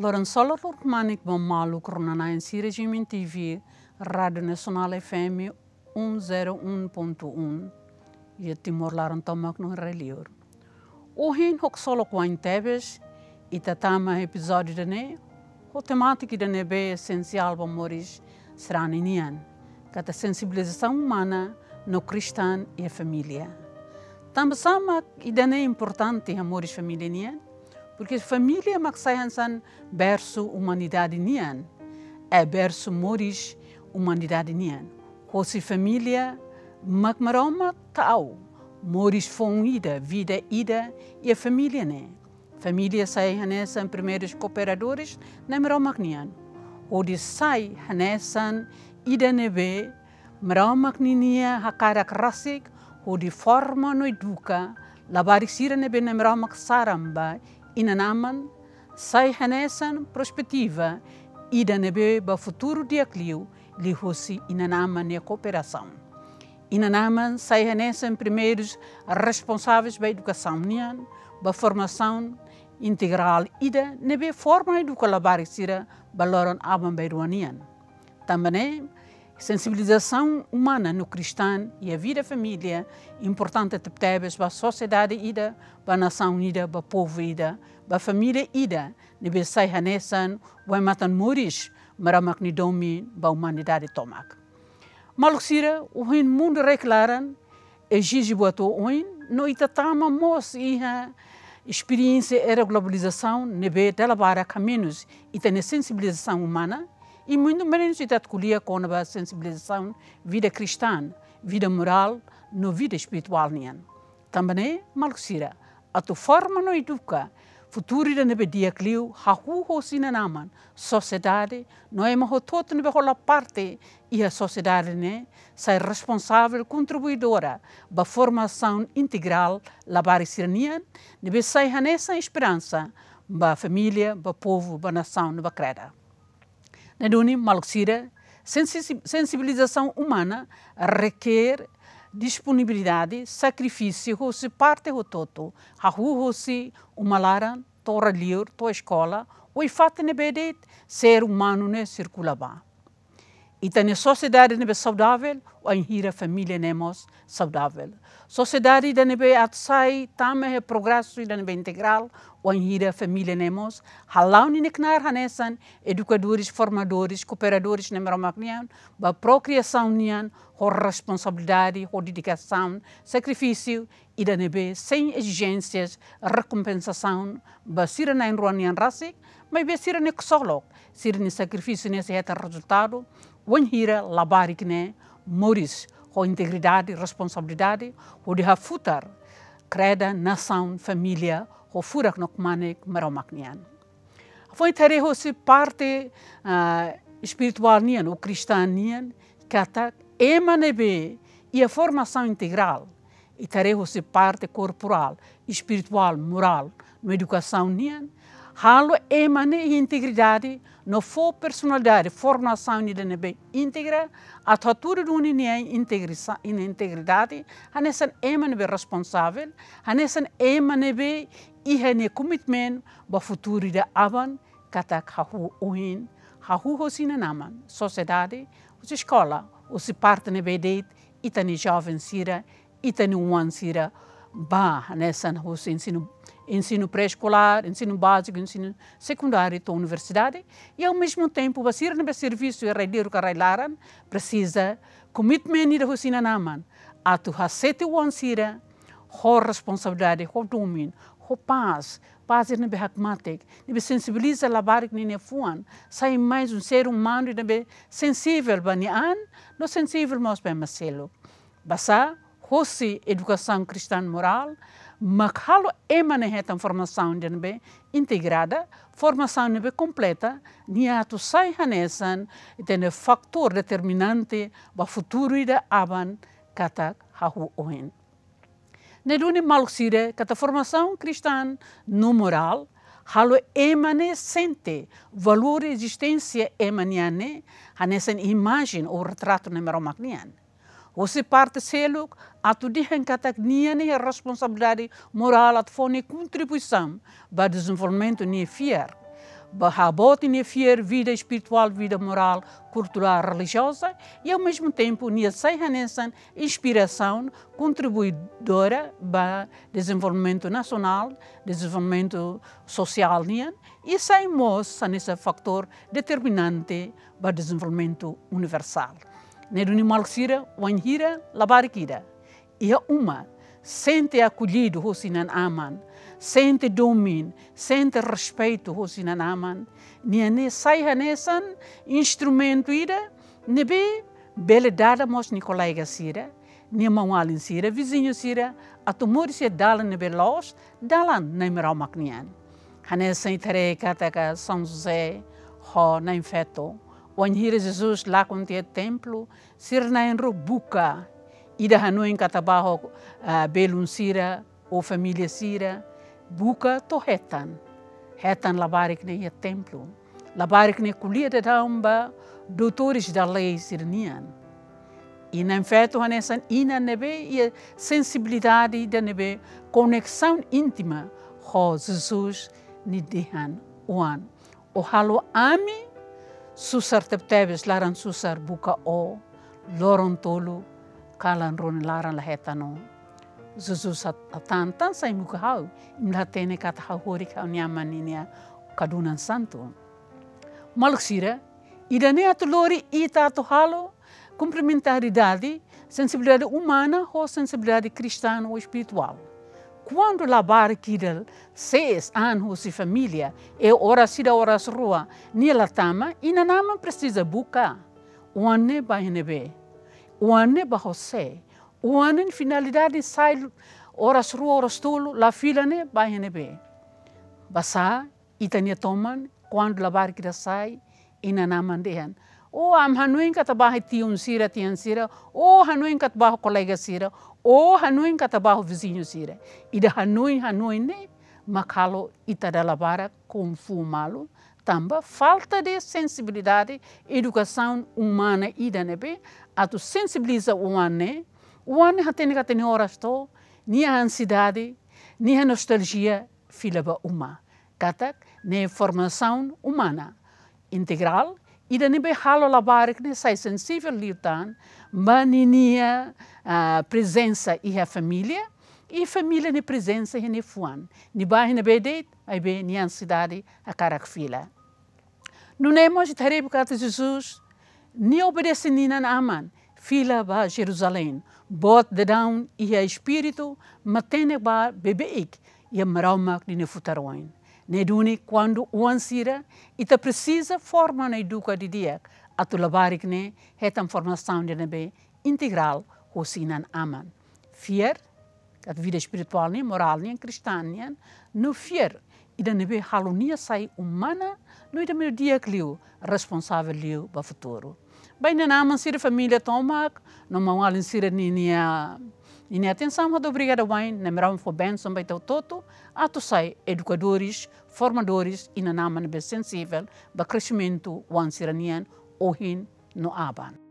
Loren solo manik bom malu corona em si regime TV, Rádio Nacional FM 101.1 e Timor Laran tomak no relior. O hok solo kwain tebes e tatama episódio de ne, o temática de ne be essencial para moris seranian, kata sensibilização humana no cristão e a família. Também sama idane importante a moris família nian, porque família maksaihansan berço humanidade nian, é berço moris humanidade nian. Hosi família makmaroma tau, moris fon ida, vida ida e a família né. Família sai hanesan primeiros cooperadores na meromak nian. Odi sai hanesan ida nebe meromak ninia hakarak rasik, odi forma no educa, labarik sira nebe na meromak saramba, inanaman, sai hanesan perspectiva, ida nebe ba futuro dia clio, li hosi inanaman e cooperação. Inanaman sai hanesan primeiros responsáveis pela educação nian, ba formação integral ida nebe forma educa labarik sira baloran aban beiruanian. Também sensibilização humana no cristão e a vida família importante de tebes para a sociedade ida, para a nação ida, para o povo ida, para a família ida, nebe sai hanesan, vai matan muris, maramak ni domi, para a humanidade tomak. Maluksira, o hin mundo reclaran, exige boato oin, no itatama mos iha experiência era globalização, nebe dela para caminhos e tem sensibilização humana, e muito menos está colhia com a sensibilização vida cristã, vida moral, no vida espiritual nian. Também malcira, a tu forma no educa, futuro da nebe dia clio, ha hu ho sina naman, sociedade, não é maho todo nebe parte e a sociedade né, sai responsável contribuidora da formação integral la barisiranian, nebe sai hanessa esperança, ba família, ba povo, ba nação, ba creda. Neduni malksira, sensibilização humana requer disponibilidade, sacrifício, se parte o todo, a rua se uma lara, tora liur, tua escola, o fato ne ser humano ne circulava. E tem sociedade nebe saudável, a família nemos saudável. Sociedade da nebe atsai tame é progresso da nebe integral, a família nemos. Halau ni neknar hanesan, educadores, formadores, cooperadores nemeromagnian, ba procriação nian, com responsabilidade, com dedicação, sacrifício, e da nebe sem exigências, recompensação, ba sira na enruanian rasik, mas be sira ne solo, sira ne sacrifício nesse reta resultado, wanhira labarik ne moris com integridade responsabilidade. O de futar creda nação família o furak nok manek maromak nian foi tere se parte uh, espiritual nian o cristão nian kata emanebe e a formação integral. E se parte corporal espiritual moral no educação nian halo emane e integridade no for personalidade, formação de nebe íntegra, a tudo do em integridade, a nessa emane be responsável, a nessa emane be ihane commitment ba futuro de avan, kata hahu uhin, hahu hosina naman, sociedade, os escola, os parte nebe deit, itani jovem sira, itani uan sira, ba nessa ensino ensino pré-escolar, ensino básico, ensino secundário e a universidade. E, ao mesmo tempo, o no serviço e reidir o carreilaran, precisa commitment da Husina Naman, a tu hasete o ansira, ho responsabilidade, ho domínio, ho paz, paz não é hakmatek, não sensibiliza a barik nem fuan, sai mais um ser humano e não sensível banian, não sensível mas bem macelo. Basta, hosse educação cristã moral, Makhalo emane hetan formação de nebe integrada, formação nebe completa, niatu sai hanesan, tem fator determinante ba futuro da aban kata hahu ohen. Neduni malsire kata formação cristã no moral, halo emane sente valor existência emaniane, hanesan imagem ou retrato nemeromagnian. Você parte selo, a tu katak niani a responsabilidade moral a fone contribuição para o desenvolvimento ni fier. Bahabot e fier vida espiritual, vida moral, cultural, religiosa e ao mesmo tempo nia sai nessa inspiração contribuidora para desenvolvimento nacional, desenvolvimento social e sai mos nesse fator determinante para desenvolvimento universal. Neduni malsira, wanhira, labarikira. E uma sente acolhido hosinan aman, sente domin, sente respeito hosinan aman, niane sai hanesan instrumento ida, nebe bele dada mos ni colega sira, ni mawalin sira, vizinho sira, atumuri se dalan nebe los, dalan na merau maknian. Hanesan itere kataka São José, ho na infeto, wanhira Jesus lá com templo, sir na enro buka, ida hanuin katabaho uh, belun sira o família sira buka to hetan hetan labarik ne templo. Labarik ne kulia de daumba doutores da lei sirnian e na feto hanesan ina nebe e sensibilidade da nebe conexão íntima com Jesus ni dehan oan o halo ami susar tebtebes laran susar buka o loron tolu kalan ron laran la hetano. Jesus atan tan sai muka hau, imla tene kata hau hori kau nyaman ini kadunan santo. Maluk sira, ida ne atu lori ita atu halo, complementaridade, sensibilidade humana ou sensibilidade cristã ou espiritual. Quando labar kidel seis anos de família e ora sida ora rua, ni la tama, ina nama precisa buka. One bahine Uane bahose. Uane finalidade sai horas rua horas tulu la fila ne bahine be. Basa itania toman quando labar kita sai ina naman dehan. O am hanuin kata bahe tiun sira tian sira, o hanuin kata bahe kolega sira, o hanuin kata bahe vizinho sira. Ida hanuin hanuin ne makalo ita da labara com fumalo, tamba falta de sensibilidade, educação humana ida nebe, atu sensibiliza o ane, o ane hatene katene horas to, ni a ansiedade, ni a nostalgia filaba uma. Katak, ne formação humana. Integral, e da nebe halo labarik ne sai sensível liutan, maninia a presença e a família, e família ne presença e ne fuan. Ni bahi ne bedet, ai be ni ansiedade a karak fila. Não é mais tarebo kata Jesus, ni obedece ni nan aman, fila ba Jerusalém, bot de down e a espírito, matene ba bebeik, e a maraumak ni ne futaroin. Ne duni quando o ansira, e ta precisa forma na educa de dia, a tu labarik ne, hetam formação de nebe integral, o sinan aman. Fier, a vida espiritual nem moral nem cristã nem no fier e da nebe halonia sai humana no ida meu dia clio responsável liu ba futuro bem na nama sira família tomak no mau alin sira ninia Ini atenção, muito obrigada, Wayne. Lembramos foi bem, são bem toto. Ato sai educadores, formadores e na nama sensível para crescimento wan siranian ohin no aban.